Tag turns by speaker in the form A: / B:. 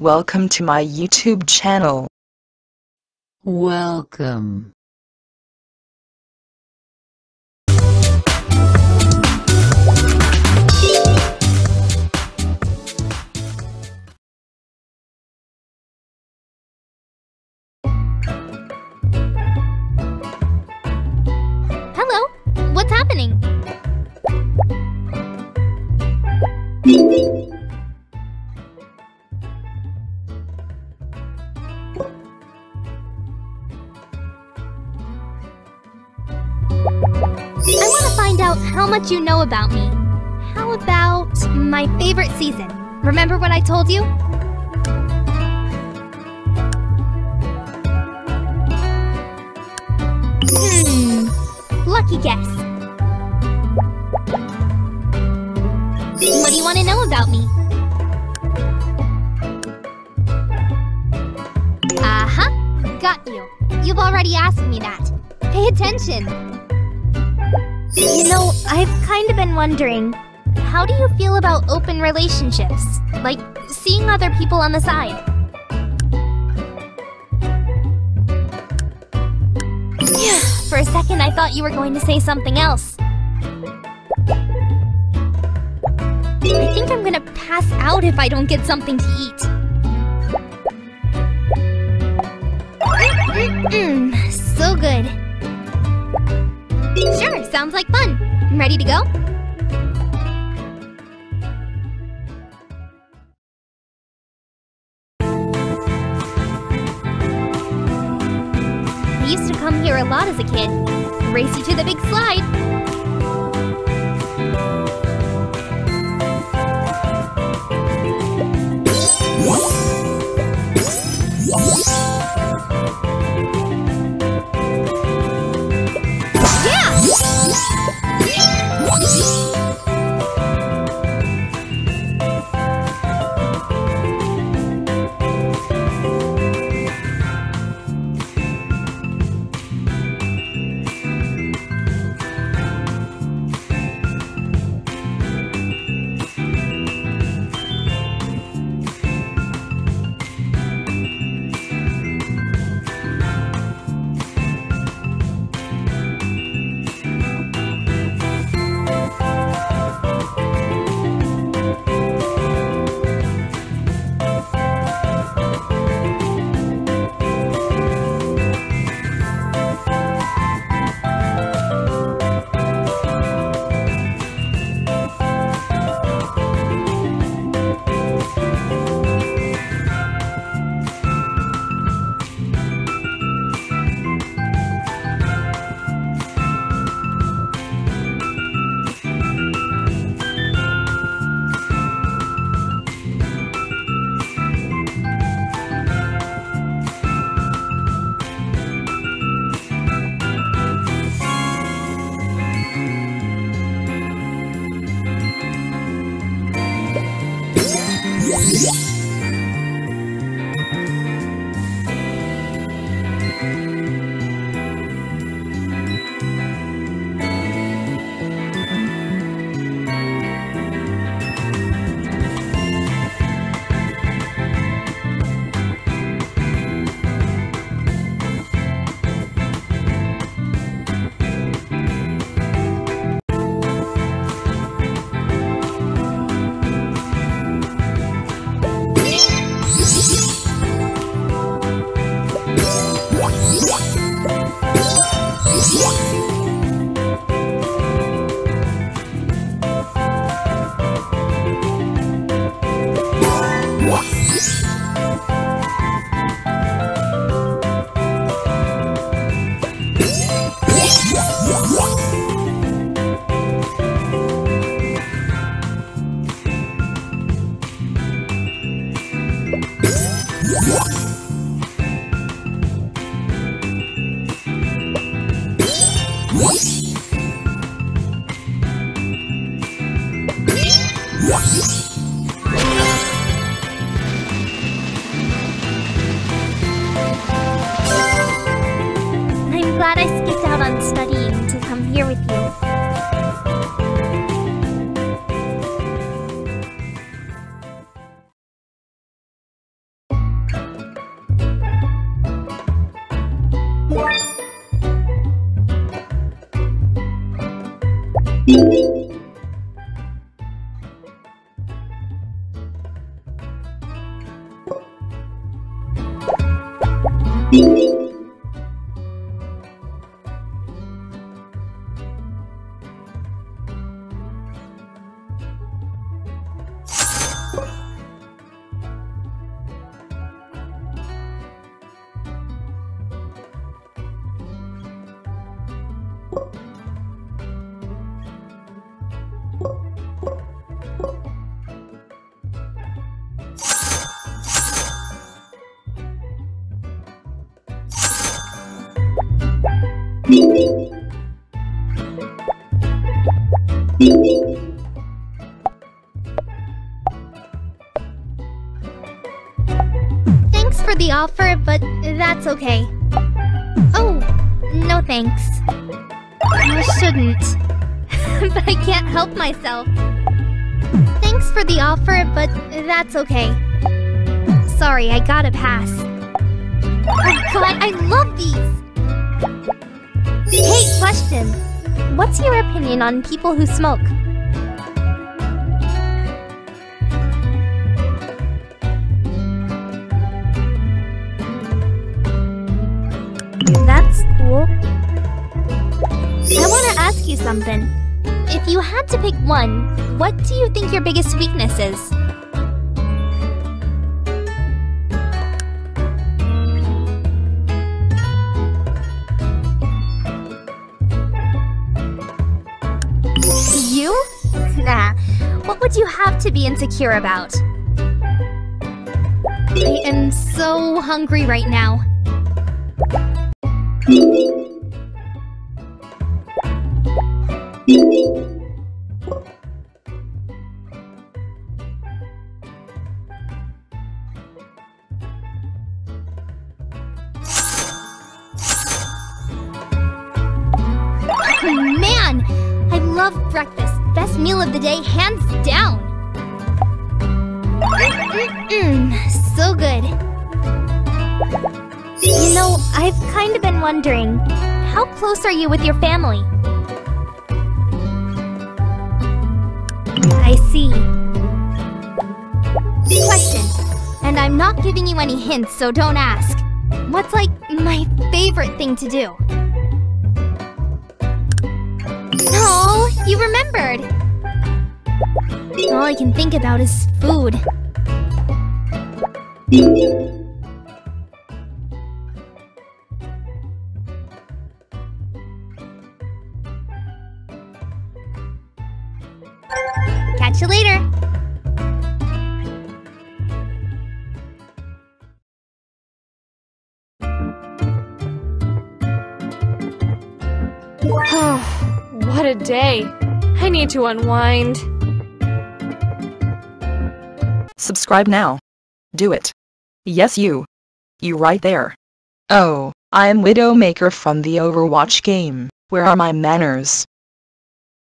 A: Welcome to my YouTube channel.
B: Welcome.
C: I want to find out how much you know about me. How about my favorite season? Remember what I told you? Hmm. Lucky guess. What do you want to know about me? Uh -huh. Got you. You've already asked me that. Pay attention. You know, I've kind of been wondering how do you feel about open relationships? Like seeing other people on the side? For a second, I thought you were going to say something else. I think I'm gonna pass out if I don't get something to eat. Mmm, so good. Sure, sounds like fun. Ready to go? I used to come here a lot as a kid. Race you to the big slide. missed out on studying to come here with you. Thanks for the offer, but that's okay. Oh, no thanks. I shouldn't. but I can't help myself. Thanks for the offer, but that's okay. Sorry, I gotta pass. Oh god, I love these! Hey, question. What's your opinion on people who smoke? You something. If you had to pick one, what do you think your biggest weakness is? You? Nah. What would you have to be insecure about? I am so hungry right now. Man! I love breakfast. Best meal of the day, hands down. Mm-mm, so good. You know, I've kind of been wondering, how close are you with your family? I see. Question. And I'm not giving you any hints, so don't ask. What's like my favorite thing to do? Oh, you remembered! All I can think about is food. Catch you later!
B: what a day. I need to unwind.
A: Subscribe now. Do it. Yes you. You right there. Oh, I am Widowmaker from the Overwatch game. Where are my manners?